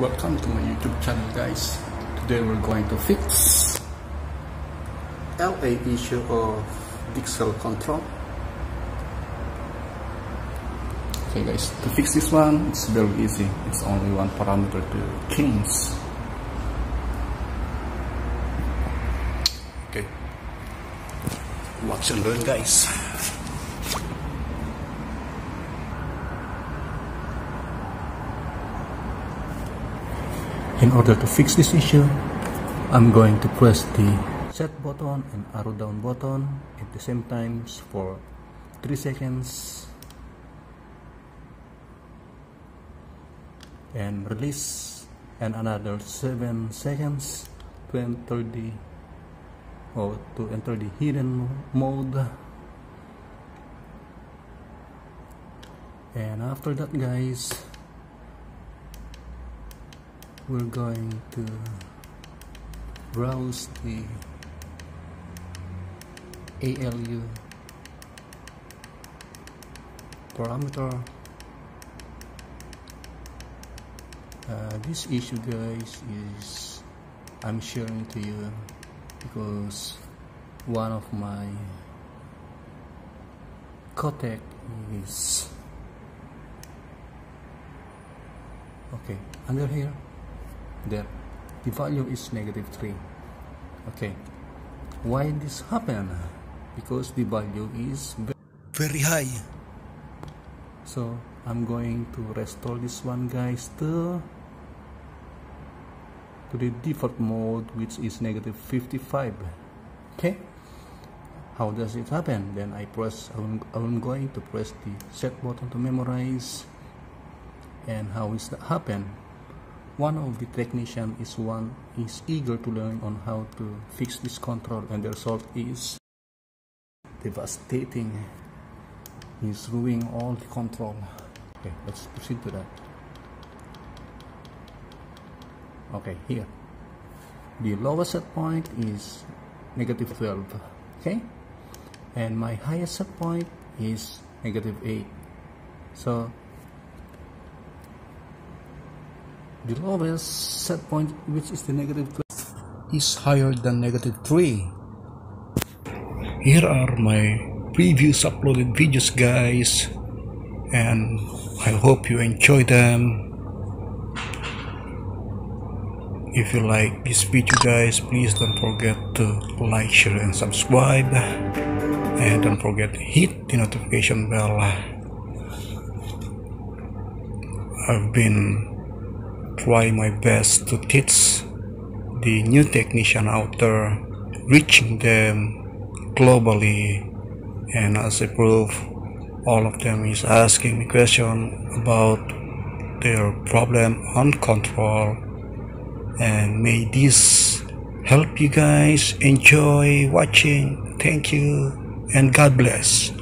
welcome to my youtube channel guys. Today we're going to fix LA issue of Dixell control. Okay guys to fix this one it's very easy. It's only one parameter to change. Okay. Watch and learn guys In order to fix this issue, I'm going to press the set button and arrow down button at the same time for 3 seconds. And release and another 7 seconds to enter the or to enter the hidden mode. And after that guys we're going to browse the ALU parameter. Uh, this issue guys is I'm sharing to you because one of my codec is okay under here there the value is negative 3 okay. Why this happen? Because the value is very high. So I'm going to restore this one guys to to the default mode which is negative 55 okay. How does it happen? Then I press I'm, I'm going to press the set button to memorize. And how is that happen one of the technician is one is eager to learn on how to fix this control and the result is devastating. He's ruining all the control. Okay let's proceed to that. Okay here. The lowest set point is negative 12 okay? And my highest set point is negative 8 so the lowest set point which is the negative 12 is higher than negative 3 here are my previous uploaded videos guys and I hope you enjoy them. If you like this video guys please don't forget to like share and subscribe. And don't forget to hit the notification bell. I've been try my best to teach the new technician out there, reaching them globally. And as a proof, all of them is asking me question about their problem on control. And may this help you guys enjoy watching. Thank you and God bless.